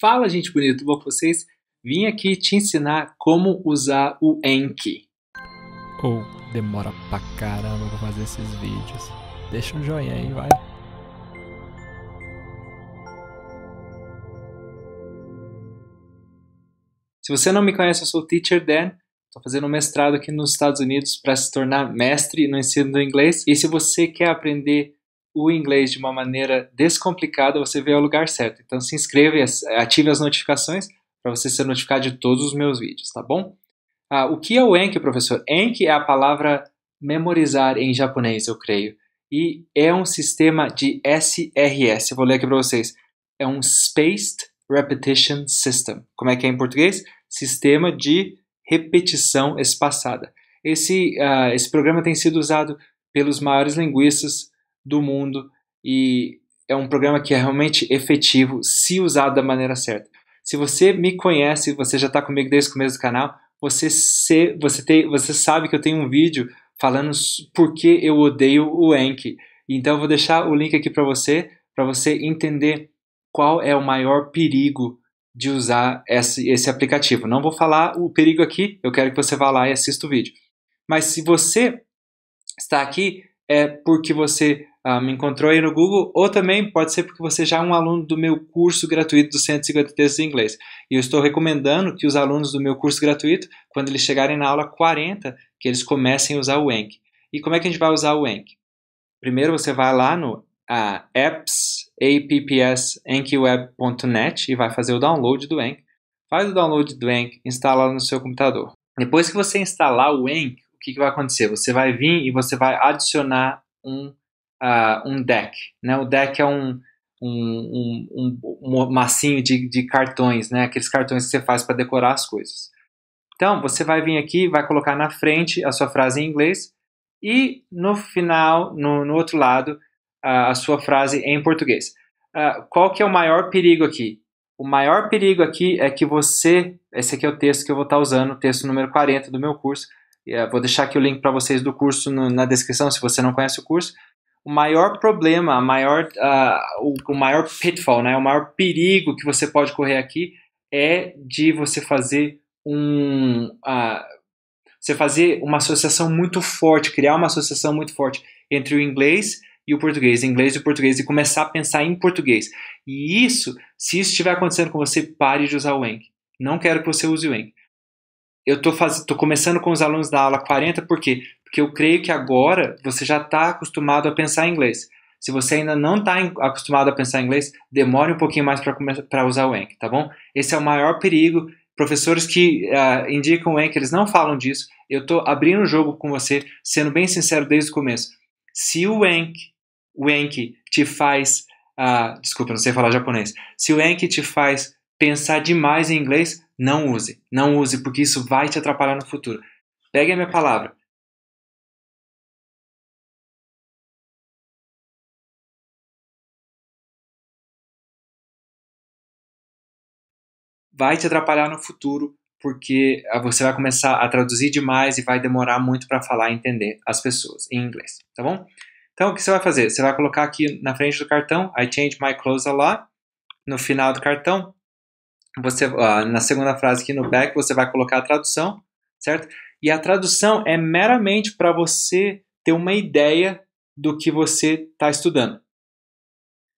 Fala, gente bonita, tudo bom com vocês? Vim aqui te ensinar como usar o Enki. Ou oh, demora pra caramba pra fazer esses vídeos. Deixa um joinha aí, vai. Se você não me conhece, eu sou o Teacher Dan. Estou fazendo um mestrado aqui nos Estados Unidos para se tornar mestre no ensino do inglês. E se você quer aprender o inglês de uma maneira descomplicada, você veio ao lugar certo. Então se inscreva e ative as notificações para você ser notificado de todos os meus vídeos, tá bom? Ah, o que é o Enki, professor? Enki é a palavra memorizar em japonês, eu creio. E é um sistema de SRS. Eu vou ler aqui para vocês. É um Spaced Repetition System. Como é que é em português? Sistema de repetição espaçada. Esse, uh, esse programa tem sido usado pelos maiores linguistas do mundo e é um programa que é realmente efetivo se usado da maneira certa. Se você me conhece, você já está comigo desde o começo do canal, você, se, você, tem, você sabe que eu tenho um vídeo falando por que eu odeio o Enki. Então eu vou deixar o link aqui para você, para você entender qual é o maior perigo de usar esse, esse aplicativo. Não vou falar o perigo aqui, eu quero que você vá lá e assista o vídeo. Mas se você está aqui, é porque você ah, me encontrou aí no Google, ou também pode ser porque você já é um aluno do meu curso gratuito dos 150 textos em inglês. E eu estou recomendando que os alunos do meu curso gratuito, quando eles chegarem na aula 40, que eles comecem a usar o Enki. E como é que a gente vai usar o Enki? Primeiro você vai lá no uh, apps, apps, enkiweb.net e vai fazer o download do Enki. Faz o download do Enki, instala no seu computador. Depois que você instalar o Enki, o que, que vai acontecer? Você vai vir e você vai adicionar um uh, um deck. Né? O deck é um, um, um, um massinho de, de cartões, né? aqueles cartões que você faz para decorar as coisas. Então, você vai vir aqui, vai colocar na frente a sua frase em inglês e no final, no, no outro lado, uh, a sua frase em português. Uh, qual que é o maior perigo aqui? O maior perigo aqui é que você, esse aqui é o texto que eu vou estar usando, o texto número 40 do meu curso. Uh, vou deixar aqui o link para vocês do curso no, na descrição, se você não conhece o curso o maior problema, a maior, uh, o, o, maior pitfall, né, o maior perigo que você pode correr aqui é de você fazer um, uh, você fazer uma associação muito forte, criar uma associação muito forte entre o inglês e o português, inglês e português, e começar a pensar em português. E isso, se isso estiver acontecendo com você, pare de usar o Enk. Não quero que você use o Enk. Eu estou começando com os alunos da aula 40, por quê? Porque eu creio que agora você já está acostumado a pensar em inglês. Se você ainda não está acostumado a pensar em inglês, demore um pouquinho mais para usar o Enk, tá bom? Esse é o maior perigo. Professores que uh, indicam o Enk, eles não falam disso. Eu estou abrindo o jogo com você, sendo bem sincero desde o começo. Se o Enk, o Enki te faz, uh, desculpa, não sei falar japonês. Se o Enk te faz pensar demais em inglês, não use. Não use, porque isso vai te atrapalhar no futuro. Pegue a minha palavra. Vai te atrapalhar no futuro, porque ah, você vai começar a traduzir demais e vai demorar muito para falar e entender as pessoas em inglês, tá bom? Então, o que você vai fazer? Você vai colocar aqui na frente do cartão, I change my clothes a lot. No final do cartão, você, uh, na segunda frase aqui no back, você vai colocar a tradução, certo? E a tradução é meramente para você ter uma ideia do que você está estudando.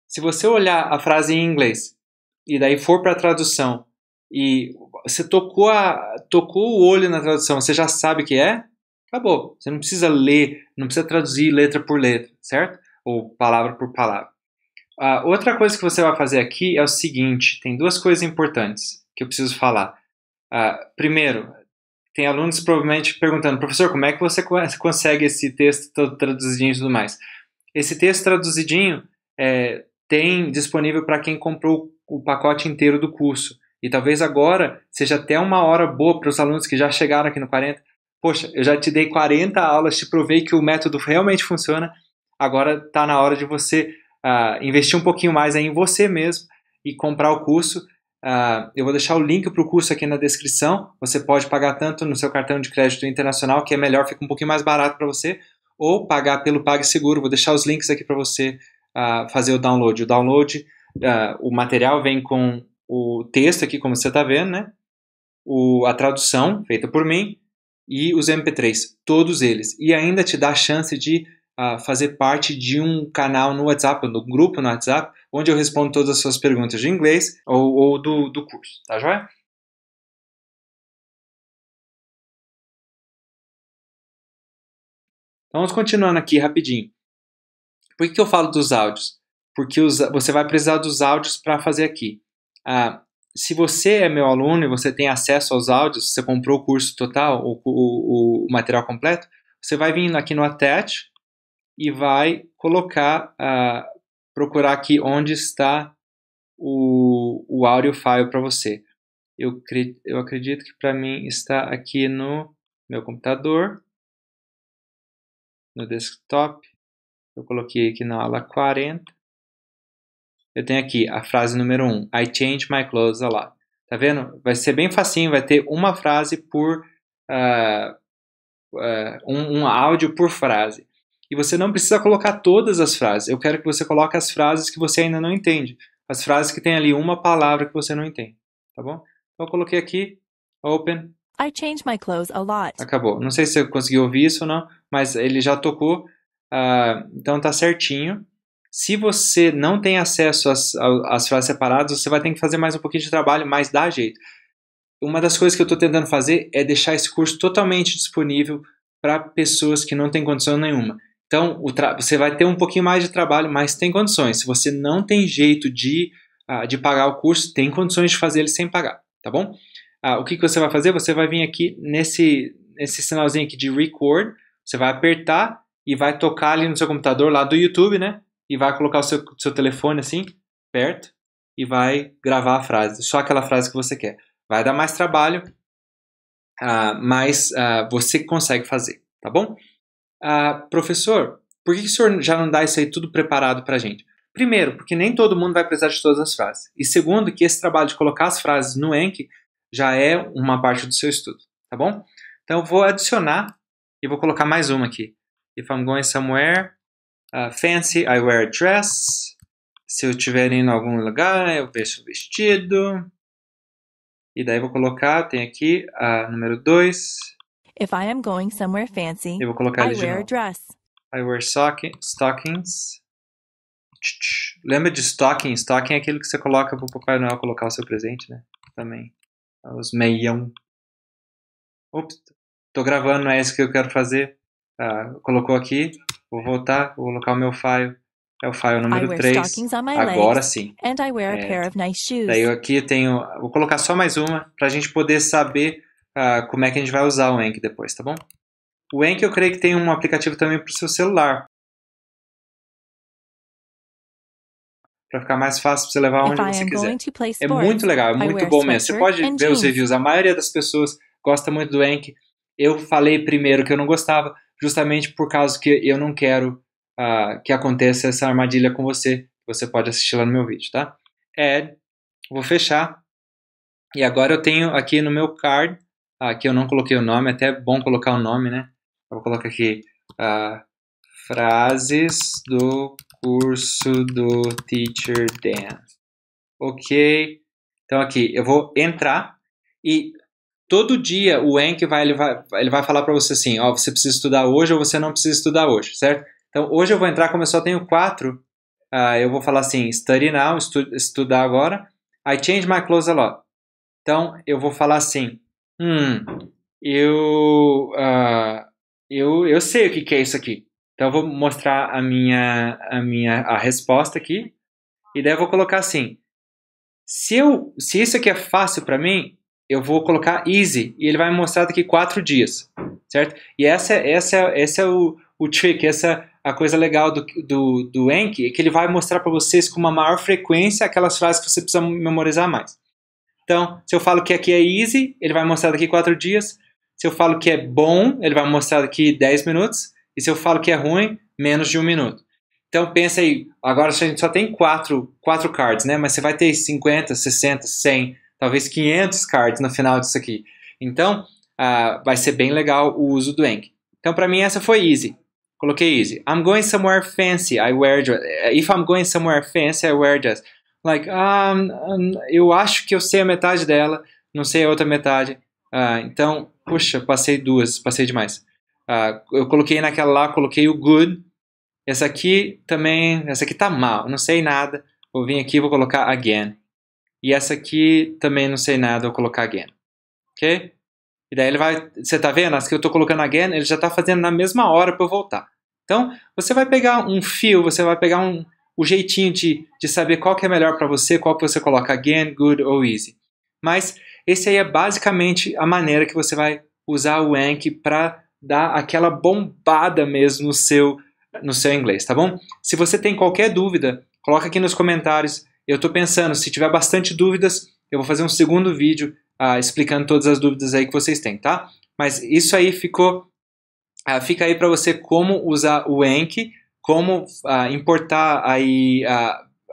Se você olhar a frase em inglês e daí for para a tradução e você tocou, a, tocou o olho na tradução, você já sabe o que é, acabou. Você não precisa ler, não precisa traduzir letra por letra, certo? Ou palavra por palavra. Uh, outra coisa que você vai fazer aqui é o seguinte: tem duas coisas importantes que eu preciso falar. Uh, primeiro, tem alunos provavelmente perguntando, professor, como é que você consegue esse texto todo traduzidinho e tudo mais? Esse texto traduzidinho é, tem disponível para quem comprou o pacote inteiro do curso. E talvez agora seja até uma hora boa para os alunos que já chegaram aqui no 40. Poxa, eu já te dei 40 aulas, te provei que o método realmente funciona. Agora está na hora de você uh, investir um pouquinho mais em você mesmo e comprar o curso. Uh, eu vou deixar o link para o curso aqui na descrição. Você pode pagar tanto no seu cartão de crédito internacional, que é melhor, fica um pouquinho mais barato para você, ou pagar pelo PagSeguro. Vou deixar os links aqui para você uh, fazer o download. O download, o material vem com o texto aqui, como você está vendo, né? O, a tradução feita por mim e os MP3, todos eles. E ainda te dá a chance de uh, fazer parte de um canal no WhatsApp, no grupo no WhatsApp, onde eu respondo todas as suas perguntas de inglês ou, ou do, do curso, tá joia? Então, vamos continuando aqui rapidinho. Por que, que eu falo dos áudios? Porque os, você vai precisar dos áudios para fazer aqui. Ah, se você é meu aluno e você tem acesso aos áudios, você comprou o curso total, o, o, o material completo, você vai vir aqui no Attach e vai colocar, uh, procurar aqui onde está o, o audio file para você. Eu, eu acredito que para mim está aqui no meu computador, no desktop. Eu coloquei aqui na ala 40 eu tenho aqui a frase número 1, um, I change my clothes a lot. Tá vendo? Vai ser bem facinho, vai ter uma frase por. Uh, uh, um, um áudio por frase. E você não precisa colocar todas as frases. Eu quero que você coloque as frases que você ainda não entende. As frases que tem ali uma palavra que você não entende. Tá bom? Então eu coloquei aqui, open. I change my clothes a lot. Acabou. Não sei se você conseguiu ouvir isso ou não, mas ele já tocou. Uh, então tá certinho. Se você não tem acesso às, às frases separadas, você vai ter que fazer mais um pouquinho de trabalho, mas dá jeito. Uma das coisas que eu estou tentando fazer é deixar esse curso totalmente disponível para pessoas que não têm condição nenhuma. Então, você vai ter um pouquinho mais de trabalho, mas tem condições. Se você não tem jeito de, uh, de pagar o curso, tem condições de fazer ele sem pagar, tá bom? Uh, o que, que você vai fazer? Você vai vir aqui nesse, nesse sinalzinho aqui de record, você vai apertar e vai tocar ali no seu computador lá do YouTube, né? E vai colocar o seu, seu telefone assim, perto, e vai gravar a frase, só aquela frase que você quer. Vai dar mais trabalho, uh, mas uh, você consegue fazer, tá bom? Uh, professor, por que, o senhor já não dá isso aí tudo preparado para gente? Primeiro, porque nem todo mundo vai precisar de todas as frases. E segundo, que esse trabalho de colocar as frases no Enki já é uma parte do seu estudo, tá bom? Então eu vou adicionar e vou colocar mais uma aqui. If I'm going somewhere, Uh, fancy, I wear a dress. Se eu estiver indo em algum lugar, eu vejo vestido. E daí vou colocar, tem aqui a número 2. If I am going somewhere fancy, eu vou colocar I wear a dress. I wear stocking, stockings. Lembra de stocking? Stocking é aquilo que você coloca para o Papai Noel colocar o seu presente, né? Também. Os meião. Ops, tô gravando, não é isso que eu quero fazer. Ah, colocou aqui. Vou voltar, vou colocar o meu file. É o file número 3. Agora sim. And I wear a pair of nice shoes. Daí eu aqui tenho. Vou colocar só mais uma para a gente poder saber uh, como é que a gente vai usar o Enki depois, tá bom? O Enki eu creio que tem um aplicativo também para o seu celular. Para ficar mais fácil para você levar onde você quiser. Sports, é muito legal, é muito bom mesmo. Você pode ver os reviews. A maioria das pessoas gosta muito do Enki. Eu falei primeiro que eu não gostava, justamente por causa que eu não quero uh, que aconteça essa armadilha com você. Você pode assistir lá no meu vídeo, tá? Add, vou fechar. E agora eu tenho aqui no meu card, aqui eu não coloquei o nome, até é bom colocar o nome, né? Eu vou colocar aqui uh, frases do curso do Teacher Dan. Ok. Então aqui eu vou entrar e todo dia o Enk vai, ele vai, ele vai falar para você assim, ó, você precisa estudar hoje ou você não precisa estudar hoje, certo? Então hoje eu vou entrar, como eu só tenho quatro, uh, eu vou falar assim, study now, estu estudar agora. I change my clothes a lot. Então eu vou falar assim, hum, eu, uh, eu, eu sei o que, que é isso aqui. Então eu vou mostrar a minha, a minha a resposta aqui e daí eu vou colocar assim, se eu, se isso aqui é fácil para mim, eu vou colocar easy e ele vai mostrar daqui quatro dias, certo? E essa, essa, essa é o, o trick, essa a coisa legal do, do, do Enki, é que ele vai mostrar para vocês com uma maior frequência aquelas frases que você precisa memorizar mais. Então, se eu falo que aqui é easy, ele vai mostrar daqui quatro dias. Se eu falo que é bom, ele vai mostrar daqui 10 minutos. E se eu falo que é ruim, menos de um minuto. Então pensa aí, agora a gente só tem quatro, quatro cards, né? Mas você vai ter 50, 60, 100, talvez 500 cards no final disso aqui. Então, uh, vai ser bem legal o uso do Enki. Então, para mim, essa foi easy. Coloquei easy. I'm going somewhere fancy, I wear dress. If I'm going somewhere fancy, I wear dress. like, um, um, eu acho que eu sei a metade dela, não sei a outra metade. Uh, então, puxa, passei duas, passei demais. Uh, eu coloquei naquela lá, coloquei o good. Essa aqui também, essa aqui tá mal, não sei nada. Vou vir aqui, vou colocar again. E essa aqui também não sei nada, vou colocar again. Ok? E daí ele vai, você tá vendo? As que eu tô colocando again, ele já tá fazendo na mesma hora para eu voltar. Então, você vai pegar um fio, você vai pegar um, o jeitinho de, de saber qual que é melhor para você, qual que você coloca again, good ou easy. Mas esse aí é basicamente a maneira que você vai usar o Anki para dar aquela bombada mesmo no seu no seu inglês, tá bom? Se você tem qualquer dúvida, coloca aqui nos comentários. Eu estou pensando, se tiver bastante dúvidas, eu vou fazer um segundo vídeo uh, explicando todas as dúvidas aí que vocês têm, tá? Mas isso aí ficou, uh, fica aí para você como usar o Anki, como uh, importar aí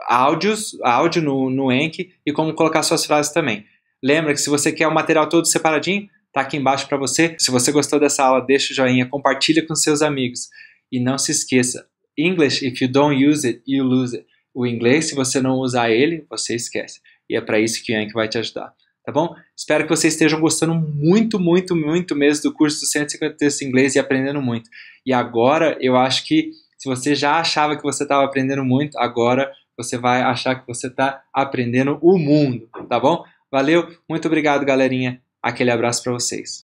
áudios, áudio no, no Anki e como colocar suas frases também. Lembra que se você quer o material todo separadinho, tá aqui embaixo para você. Se você gostou dessa aula, deixa o joinha, compartilha com seus amigos. E não se esqueça, English, if you don't use it, you lose it. O inglês, se você não usar ele, você esquece. E é para isso que o Yankee vai te ajudar. Tá bom? Espero que vocês estejam gostando muito, muito, muito mesmo do curso do 150 textos em inglês e aprendendo muito. E agora, eu acho que se você já achava que você estava aprendendo muito, agora você vai achar que você está aprendendo o mundo, tá bom? Valeu, muito obrigado, galerinha. Aquele abraço para vocês.